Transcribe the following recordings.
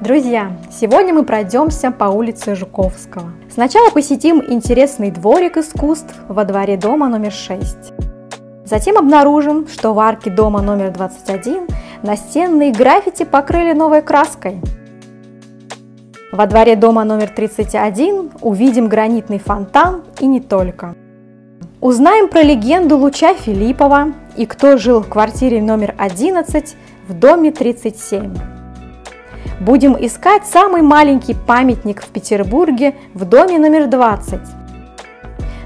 Друзья, сегодня мы пройдемся по улице Жуковского. Сначала посетим интересный дворик искусств во дворе дома номер 6. Затем обнаружим, что в арке дома номер 21 настенные граффити покрыли новой краской. Во дворе дома номер 31 увидим гранитный фонтан и не только. Узнаем про легенду Луча Филиппова и кто жил в квартире номер 11 в доме 37. Будем искать самый маленький памятник в Петербурге в доме номер 20.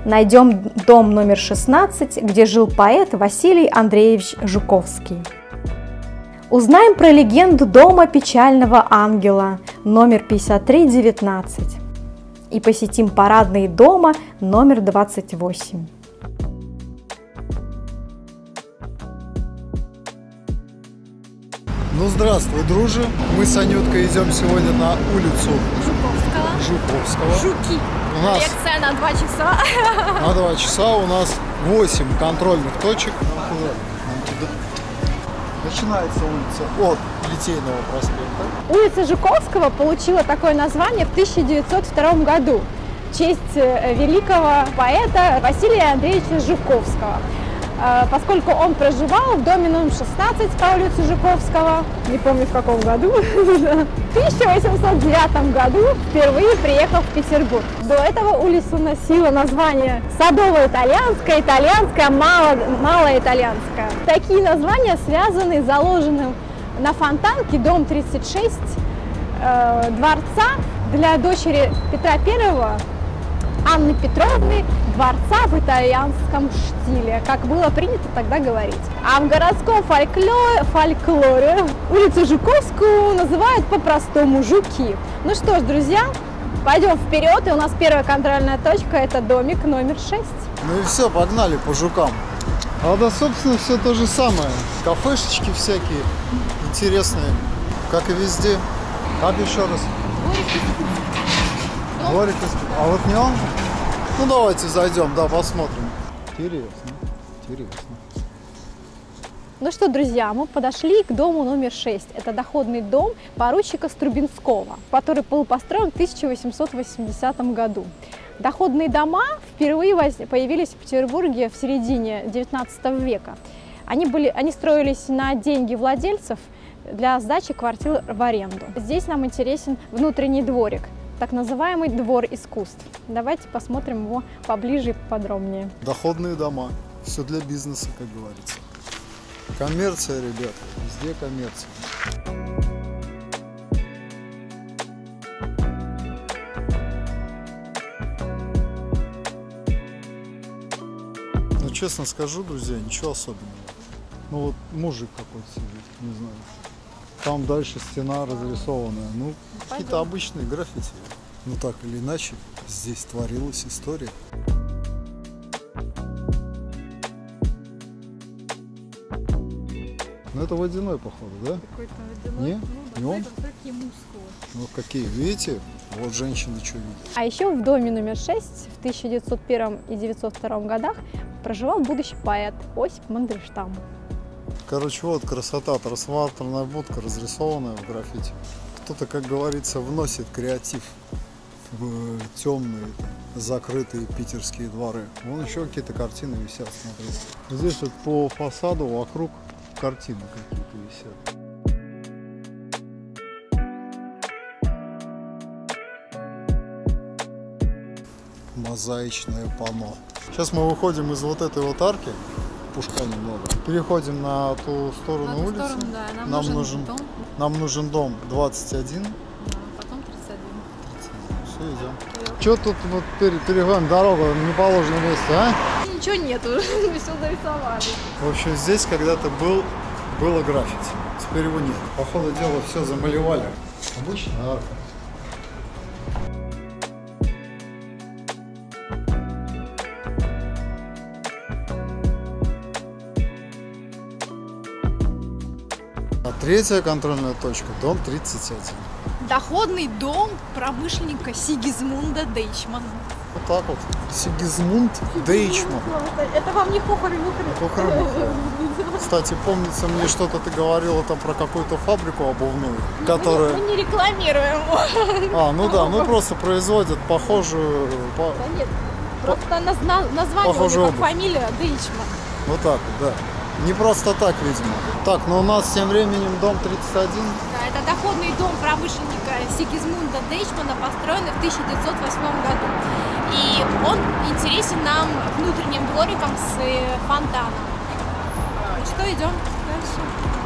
Найдем дом номер 16, где жил поэт Василий Андреевич Жуковский. Узнаем про легенду дома печального ангела номер 5319 и посетим парадные дома номер 28. Ну здравствуй, дружи. Мы с Анюткой идем сегодня на улицу Жуковского. Жуковского. Жуки. У нас Лекция на два часа. на два часа у нас 8 контрольных точек. Начинается улица от Литейного проспекта. Улица Жуковского получила такое название в 1902 году в честь э, великого поэта Василия Андреевича Жуковского. Э, Поскольку он проживал в доме номер 16 по улице Жуковского, не помню в каком году, в 1809 году впервые приехал в Петербург. До этого улица носила название Садово-итальянская, итальянская, мало, малоитальянская. Такие названия связаны с заложенным на Фонтанке, дом 36, э, дворца для дочери Петра Первого Анны Петровны дворца в итальянском стиле, как было принято тогда говорить. А в городском фольклоре, фольклоре улицу Жуковскую называют по-простому Жуки. Ну что ж, друзья, пойдем вперед, и у нас первая контрольная точка – это домик номер 6. Ну и все, погнали по жукам. А да, собственно, все то же самое. Кафешечки всякие интересные, как и везде. Как еще раз? Дворик А вот не он? Ну давайте зайдем, да, посмотрим. Интересно, интересно. Ну что, друзья, мы подошли к дому номер 6. Это доходный дом поручика Струбинского, который был построен в 1880 году. Доходные дома впервые появились в Петербурге в середине 19 века. Они, были, они строились на деньги владельцев для сдачи квартир в аренду. Здесь нам интересен внутренний дворик, так называемый двор искусств. Давайте посмотрим его поближе и подробнее. Доходные дома. Все для бизнеса, как говорится. Коммерция, ребят, везде коммерция. Ну, честно скажу, друзья, ничего особенного. Ну, вот мужик какой-то сидит, не знаю. Там дальше стена разрисованная. Ну, какие-то обычные граффити. Ну, так или иначе, здесь творилась история. Ну, это водяной, походу, да? Какой-то Не? Не он? такие. Ну, какие, видите? Вот женщины что видят. А еще в доме номер 6 в 1901 и 1902 годах проживал будущий поэт Осип Мандельштам. Короче, вот красота, трансформаторная будка, разрисованная в граффити. Кто-то, как говорится, вносит креатив в темные, закрытые питерские дворы. Вон еще какие-то картины висят, смотри. Здесь вот по фасаду вокруг картины какие-то висят. Мозаичное панно. Сейчас мы выходим из вот этой вот арки, пушка немного, переходим на ту сторону На ту улицы. сторону, да, нам, Нам нужен, нужен- дом, Нам нужен дом 21. Да, потом 31. Все, идем. Че тут вот пере- переходим дорогу в неположенном месте, а? Ничего нету, все нарисовали. В общем, здесь когда-то был, было граффити. Теперь его нет. По ходу дела все замалевали. Обычная арка. А третья контрольная точка – дом 31. Доходный дом промышленника Сигизмунда Дейчмана. Вот так вот. Сигизмунд Дейчман. Это вам не хухры-мухры. Хухры-мухры. Кстати, помнится мне что-то ты говорила там про какую-то фабрику обувную, которая... Мы не рекламируем. А, ну да, ну просто производят похожую... по- Да нет, просто назна- название у Похоже, него как фамилия Дейчман. Вот так вот, да. Не просто так, видимо. Так, но у нас тем временем дом 31. Да, это доходный дом промышленника Сигизмунда Дейчмана, построенный в 1908 году. И он интересен нам внутренним двориком с э, фонтаном. Ну Что, идем дальше?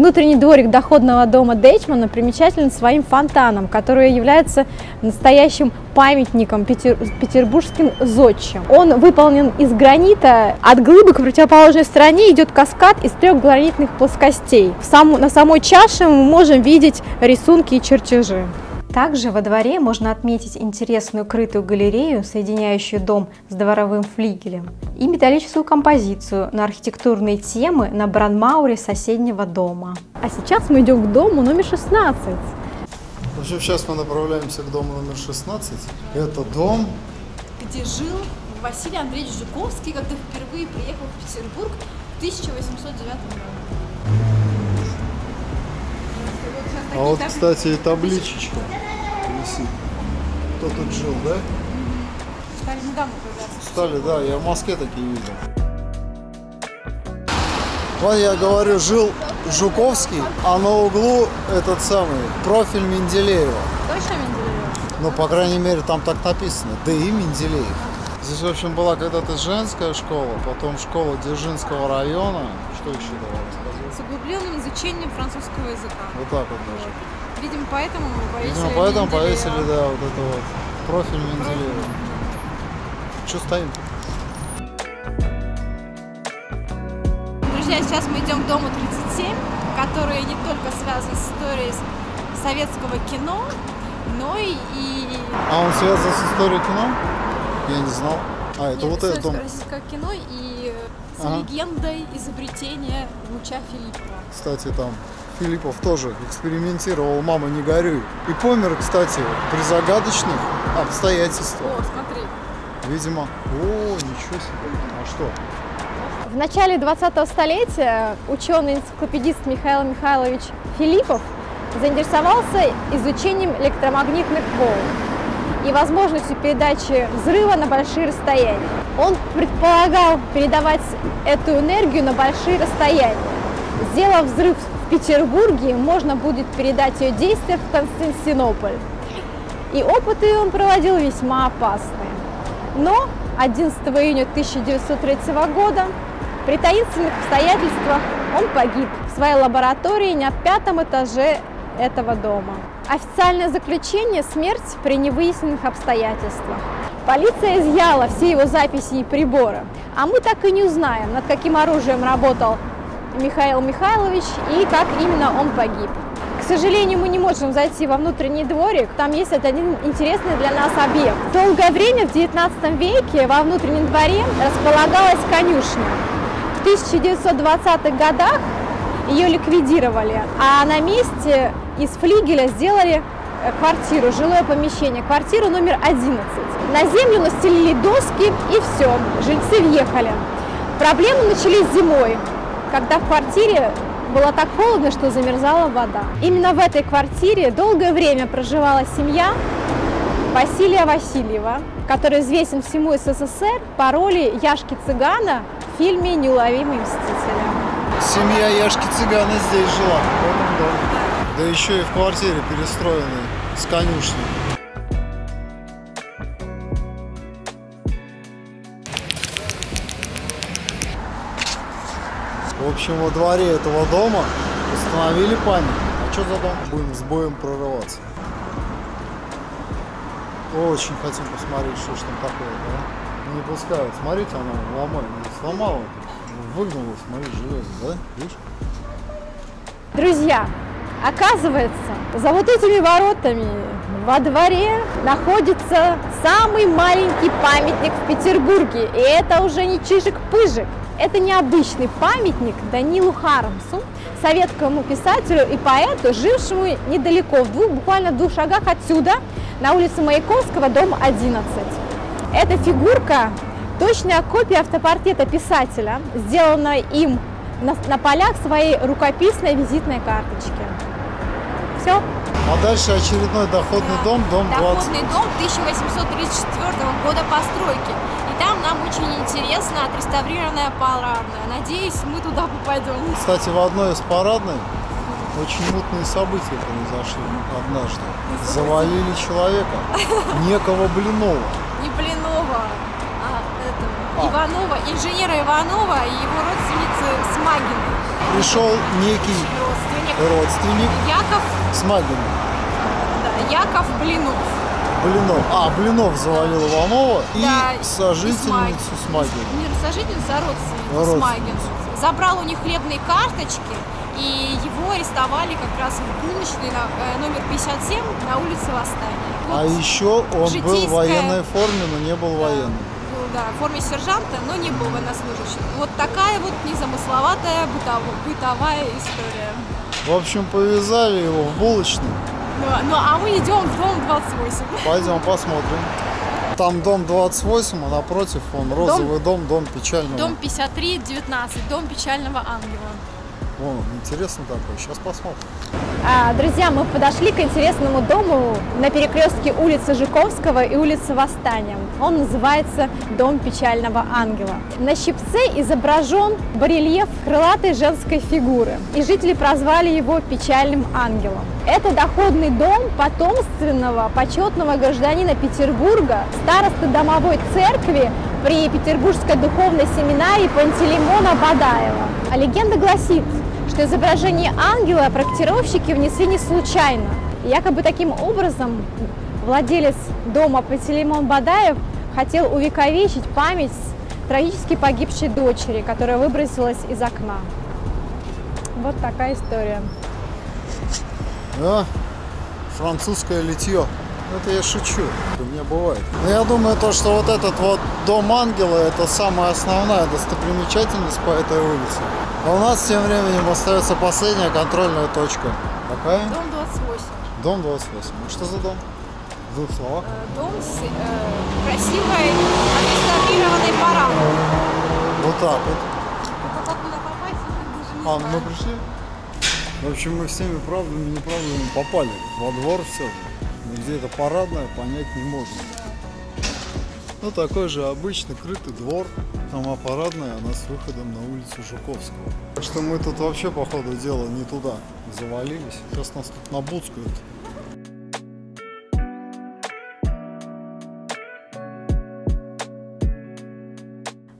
Внутренний дворик доходного дома Дейчмана примечателен своим фонтаном, который является настоящим памятником петер- петербургским зодчим. Он выполнен из гранита. От глыбы к противоположной стороне идет каскад из трех гранитных плоскостей. В сам- на самой чаше мы можем видеть рисунки и чертежи. Также во дворе можно отметить интересную крытую галерею, соединяющую дом с дворовым флигелем, и металлическую композицию на архитектурные темы на бранмауре соседнего дома. А сейчас мы идем к дому номер 16. В общем, сейчас мы направляемся к дому номер 16. Это дом, Где жил Василий Андреевич Жуковский, когда впервые приехал в Петербург в 1809 году. А вот, кстати, и табличечка висит. Кто тут жил, да? стали недавно появляться. Стали, да, я в Москве такие видел. Вот я говорю, жил Жуковский, а на углу этот самый профиль Менделеева. Точно Менделеев? Ну, по крайней мере, там так написано. Да и Менделеев. Здесь, в общем, была когда-то женская школа, потом школа Дзержинского района. Что еще давай? С углубленным изучением французского языка. Вот так вот даже. Видимо, поэтому повесили Видимо, поэтому Менделеева. повесили, да, вот это вот профиль Менделеева. Что стоим? Друзья, сейчас мы идем к дому 37, который не только связан с историей советского кино, но и... А он связан с историей кино? Я не знал. А, это Нет, вот этот дом. российского кино и с Ага. легендой изобретения луча Филиппова. Кстати, там Филиппов тоже экспериментировал «Мама, не горюй». И помер, кстати, при загадочных обстоятельствах. О, смотри. Видимо. О, ничего себе. А что? В начале 20-го столетия ученый-энциклопедист Михаил Михайлович Филиппов заинтересовался изучением электромагнитных волн и возможностью передачи взрыва на большие расстояния. Он предполагал передавать эту энергию на большие расстояния. Сделав взрыв в Петербурге, можно будет передать ее действие в Константинополь. И опыты он проводил весьма опасные. Но 11 июня 1903 года при таинственных обстоятельствах он погиб в своей лаборатории на пятом этаже этого дома. Официальное заключение – смерть при невыясненных обстоятельствах. Полиция изъяла все его записи и приборы, а мы так и не узнаем, над каким оружием работал Михаил Михайлович и как именно он погиб. К сожалению, мы не можем зайти во внутренний дворик, там есть один интересный для нас объект. Долгое время в 19 веке во внутреннем дворе располагалась конюшня. В 1920-х годах ее ликвидировали, а на месте из флигеля сделали э, квартиру, жилое помещение, квартиру номер 11. На землю настелили доски и все, жильцы въехали. Проблемы начались зимой, когда в квартире было так холодно, что замерзала вода. Именно в этой квартире долгое время проживала семья Василия Васильева, который известен всему СССР по роли Яшки Цыгана в фильме «Неуловимые мстители». Семья Яшки Цыгана здесь жила, в этом доме. Да еще и в квартире перестроенной, с конюшней. Общем, во дворе этого дома установили памятник. А что за дом? Будем с боем прорываться. Очень хотим посмотреть, что ж там такое, да? Не пускают. Смотрите, оно ломает. Сломало. Выгнуло, смотри, железо, да? Видишь? Друзья, оказывается, за вот этими воротами во дворе находится самый маленький памятник в Петербурге. И это уже не Чижик-Пыжик. Это необычный памятник Данилу Харамсу, советскому писателю и поэту, жившему недалеко, в двух, буквально в двух шагах отсюда, на улице Маяковского, дом 11. Эта фигурка – точная копия автопортрета писателя, сделанная им на, на полях своей рукописной визитной карточки. Все. А дальше очередной доходный Да. дом, дом 20. Доходный дом 1834 года постройки. Там нам очень интересно отреставрированная парадная. Надеюсь, мы туда попадем. Кстати, в одной из парадной очень мутные события произошли однажды. Завалили человека, некого Блинова. Не Блинова, а этого, А. Иванова, инженера Иванова и его родственницы Смагиной. Пришел некий Родственник родственник Яков, Смагина. да, Яков Блинов. Блинов. А, Блинов завалил Иванова и Да, и сожительницу Смагина. Не сожительницу, а родственницу Родственницу. Смагину. Забрал у них хлебные карточки, и его арестовали как раз в булочной э, номер 57 на улице Восстания. А Вот, еще он был в житейская- военной форме, но не был да, военным. был, да, в форме сержанта, но не был военнослужащим. Вот такая вот незамысловатая бытовая история. В общем, повязали его в булочную. Ну, ну, а мы идем в дом 28. Пойдем посмотрим. Там дом 28, а напротив он розовый дом, дом печального. Дом 5319, дом печального ангела. О, интересно такой. Сейчас посмотрим. А, Друзья, мы подошли к интересному дому на перекрестке улицы Жуковского и улицы Восстания. Он называется Дом печального ангела. На щипце изображен барельеф крылатой женской фигуры, и жители прозвали его печальным ангелом. Это доходный дом потомственного почетного гражданина Петербурга, старосты домовой церкви при Петербургской духовной семинарии Пантелеймона Бадаева. А легенда гласит, что изображение ангела проектировщики внесли не случайно. Якобы таким образом владелец дома Пантелеймон Бадаев хотел увековечить память трагически погибшей дочери, которая выбросилась из окна. Вот такая история. Да, французское литье. Это я шучу, у меня бывает. Но я думаю, то, что вот этот вот дом ангела, это самая основная достопримечательность по этой улице. А у нас тем временем остается последняя контрольная точка. Какая? Дом 28. Дом 28. Ну, Что за дом? В двух словах. Э, Дом с э, красивой отреставрированной парадной. Вот так вот. Ну, как туда попасть, А, мы пришли? В общем, мы всеми правдами и неправдами попали во двор все же. Но где это парадное, понять не можем. Ну, такой же обычный крытый двор. Сама парадная, она с выходом на улицу Жуковского. Так что мы тут вообще, по ходу дела, не туда завалились. Сейчас нас тут набуцкают.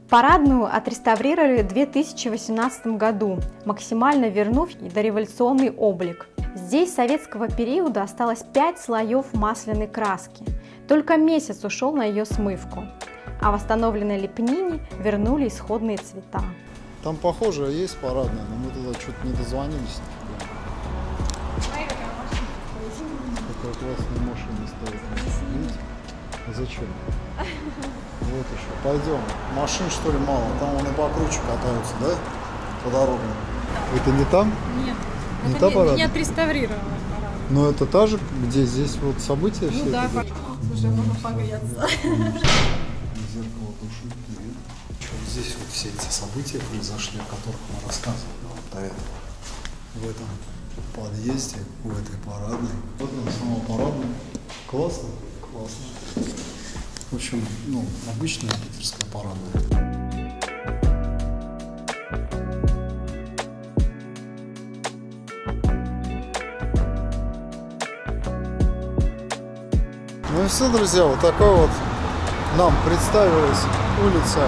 Парадную отреставрировали в 2018 году, максимально вернув ей дореволюционный облик. Здесь с советского периода осталось 5 слоев масляной краски. Только месяц ушел на ее смывку. А восстановленной лепнине вернули исходные цвета. Там, похоже, есть парадная, но мы туда что-то не дозвонились. Какая классная машина стоит. Видите? А Зачем? Вот еще. Пойдем. Машин что ли мало? Там вон и покруче катаются, да? По дорогам. Это не там? Нет, Не это та не, парадная? не отреставрированная парадная. Но это та же, где здесь вот события все? Ну да, это слушай, можно погреться. Зеркало души. Привет. Здесь вот все эти события произошли, о которых мы рассказывали. До этого. В этом подъезде, в этой парадной. Вот она сама парадная. Классно? Классно. В общем, ну, обычная питерская парадная. Все, друзья, вот такой вот нам представилась улица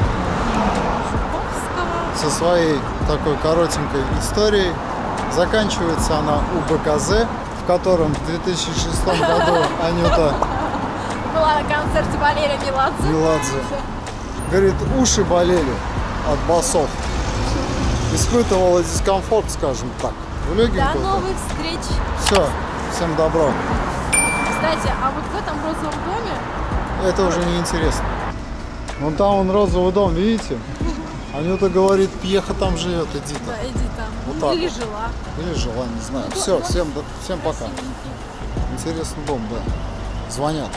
со своей такой коротенькой историей. Заканчивается она у БКЗ, в котором в 2006 году Анюта Была на концерте Валерия Меладзе. Меладзе говорит, уши болели от басов. Испытывала дискомфорт, скажем так. В До новых встреч. Все, всем добро. Кстати, а вот в этом розовом доме Это уже не интересно. Вон там он розовый дом, видите? Анюта говорит, Пьеха там живет, иди там. Да, иди там. Вот Ну, Или вот. жила. Или жила, не знаю. Все, всем, до- всем пока. Интересный дом, да. Звонят.